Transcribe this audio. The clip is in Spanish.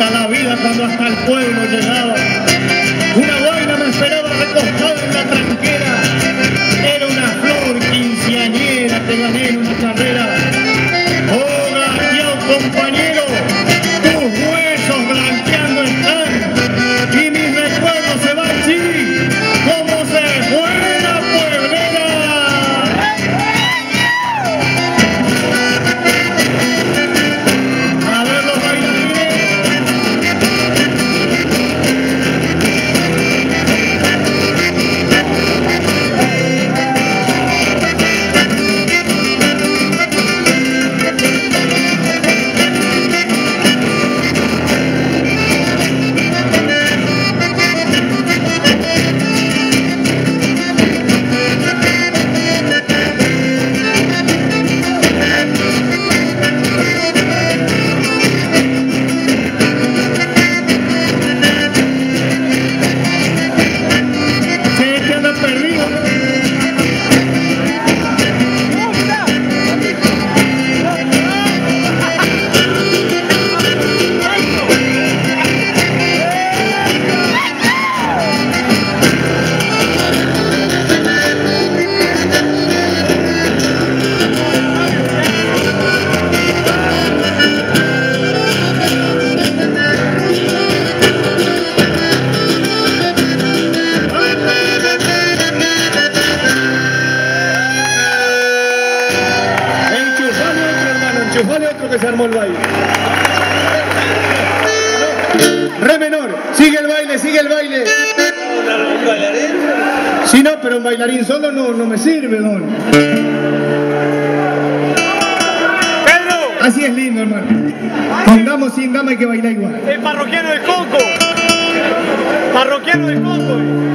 hasta la vida, cuando hasta el pueblo Enchufale otro que se armó el baile. Re menor, sigue el baile, sigue el baile. ¿Un bailarín? Si no, pero un bailarín solo no, no me sirve, don. Pedro, Así es lindo, hermano. Con dama o sin dama hay que bailar igual. el parroquiano del Coco. Parroquiano del Coco. Bueno,